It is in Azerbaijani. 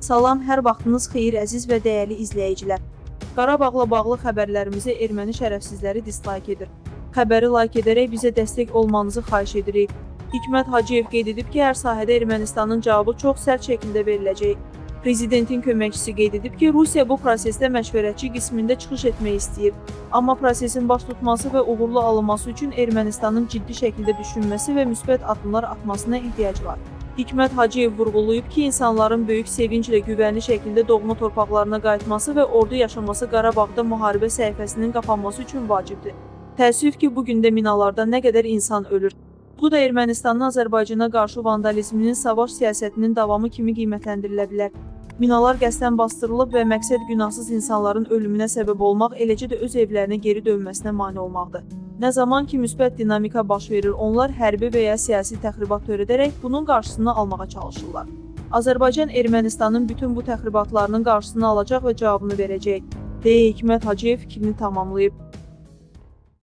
Salam, hər vaxtınız xeyir əziz və dəyərli izləyicilər. Qarabağla bağlı xəbərlərimizi erməni şərəfsizləri dislike edir. Xəbəri like edərək bizə dəstək olmanızı xahiş edirik. Hikmət Hacıyev qeyd edib ki, hər sahədə Ermənistanın cavabı çox sərt şəkildə veriləcək. Prezidentin köməkçisi qeyd edib ki, Rusiya bu prosesdə məşvərətçi qismində çıxış etmək istəyir. Amma prosesin baş tutması və uğurlu alınması üçün Ermənistanın ciddi şəkildə düşünməsi və müsbət addımlar atmasına ehtiyac var. Hikmət Hacıyev vurğulayıb ki, insanların böyük sevinclə güvənli şəkildə doğma torpaqlarına qayıtması və orada yaşaması Qarabağda müharibə səhifəsinin qapanması üçün vacibdir. Təəssüf ki, bu gün də minalarda nə qədər insan ölür. Bu da Ermənistanın Azərbaycana qarşı vandalizminin savaş siyasətinin davamı kimi qiymətləndirilə bilər. Minalar qəsdən bastırılıb və məqsəd günahsız insanların ölümünə səbəb olmaq, eləcə də öz evlərinə geri dönməsinə mane olmaqdır. Nə zaman ki, müsbət dinamika baş verir, onlar hərbi və ya siyasi təxribat törədərək bunun qarşısını almağa çalışırlar. Azərbaycan Ermənistanın bütün bu təxribatlarının qarşısını alacaq və cavabını verəcək, deyə Hikmət Hacıyev fikrini tamamlayıb.